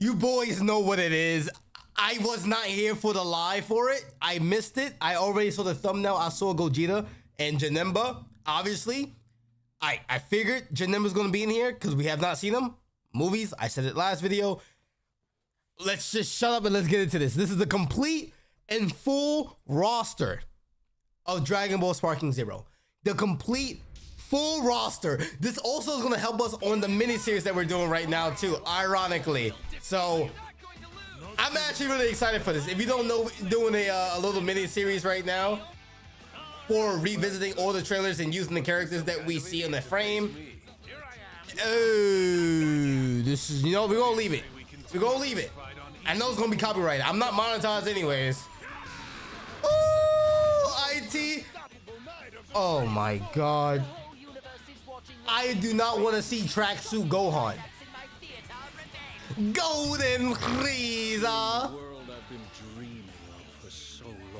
You boys know what it is. I was not here for the live for it. I missed it. I already saw the thumbnail. I saw Gogeta and Janemba. Obviously, I I figured Janemba's gonna be in here because we have not seen him. Movies. I said it last video. Let's just shut up and let's get into this. This is the complete and full roster of Dragon Ball Sparking Zero. The complete full roster. This also is going to help us on the miniseries that we're doing right now too, ironically. So I'm actually really excited for this. If you don't know, doing a, uh, a little mini series right now for revisiting all the trailers and using the characters that we see in the frame. Oh, this is, you know, we're going to leave it. We're going to leave it. I know it's going to be copyrighted. I'm not monetized anyways. Oh, IT. Oh my God. I do not want to see tracksuit Gohan. Golden Frieza.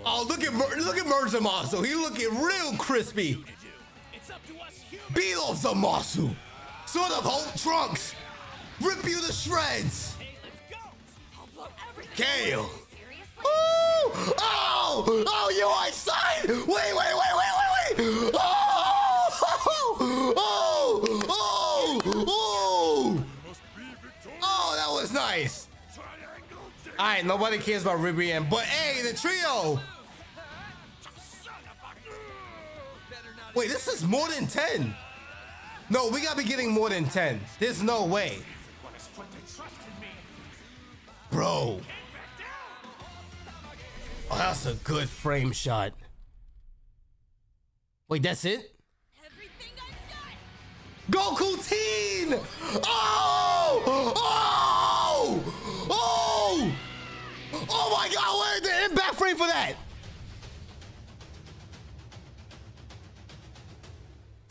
Oh, look at look at Merzer He looking real crispy. Beat off Zamasu. Sort of Hulk Trunks. Rip you to shreds. Kale. Oh, oh, you are. Wait, wait, wait, wait, All right, nobody cares about Ribrianne, but hey, the trio. Wait, this is more than 10. No, we gotta be getting more than 10. There's no way. Bro. Oh, that's a good frame shot. Wait, that's it? Goku Teen! Oh! Oh!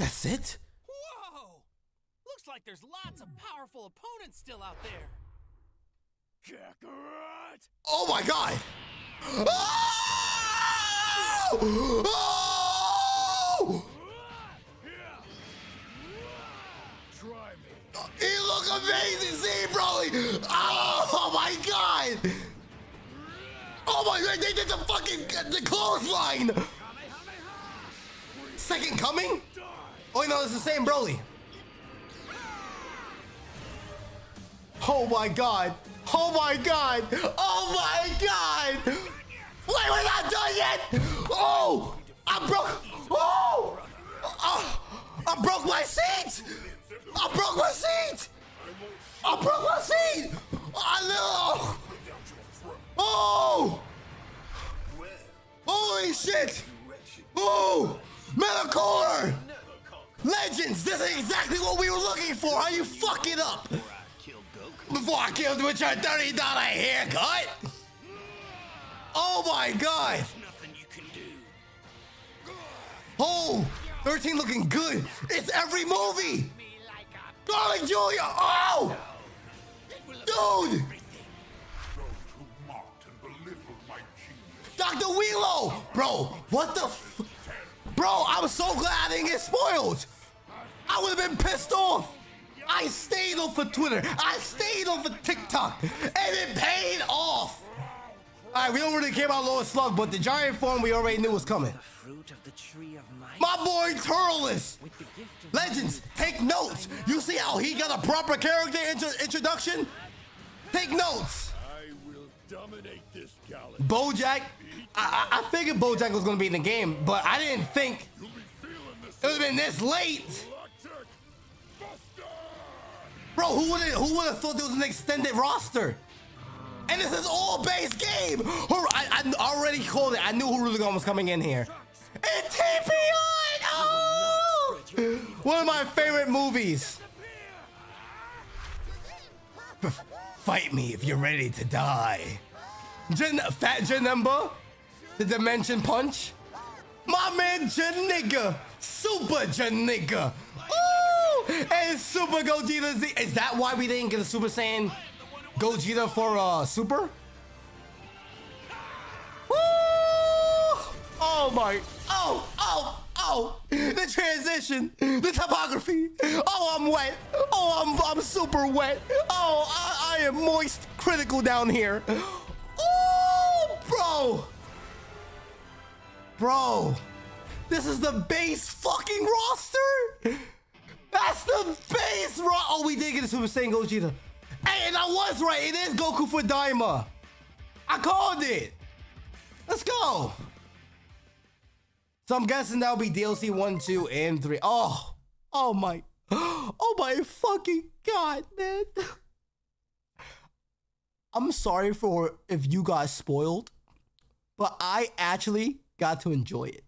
That's it? Whoa! Looks like there's lots of powerful opponents still out there. Kakarot! Oh my god! Oh! Oh! Try me. He look amazing, see, Broly! Oh, oh my god! Oh my god, they did the fucking the clothesline! Second coming? Oh no, it's the same Broly. Oh my god! Oh my god! Oh my god! Wait, we're not done yet! Oh! I broke! Oh! oh I broke my seat! I broke my seat! I broke Legends! This is exactly what we were looking for! How you fuck it up? Before I killed with your $30 haircut! Oh my god! Oh! 13 looking good! It's every movie! Garlic Junior! Oh! Dude! Dr. Wheelo! Bro, what the f- Bro, I'm so glad I didn't get spoiled! I would have been pissed off! I stayed on for Twitter. I stayed on for TikTok. And it paid off. All right, we don't really care about Lord Slug, but the giant form we already knew was coming. My boy Turles. Legends, take notes. You see how he got a proper character intro introduction? Take notes. Bojack. I, I, I figured Bojack was going to be in the game, but I didn't think it would have been this late. Bro, who would who would have thought there was an extended roster? And this is all base game. I, I already called it. I knew who Rulagon was coming in here. And TPI! Oh! One of my favorite movies. Fight me if you're ready to die. Jan Fat Janemba, the Dimension Punch. My man Janicka, Super Janicka. And Super Gogeta Z. Is that why we didn't get a Super Saiyan Gogeta for uh, Super? Oh my. Oh, oh, Oh, the transition, the topography. Oh, I'm wet. Oh, I'm I'm super wet. Oh, I, I am moist critical down here. Oh, bro. Bro, this is the base fucking roster. That's the base ro- Oh, we did get a Super Saiyan Gogeta. Hey, and I was right. It is Goku for Daima. I called it. Let's go. So I'm guessing that'll be DLC 1, 2, and 3. Oh, oh my, oh my fucking god, man. I'm sorry for if you got spoiled, but I actually got to enjoy it.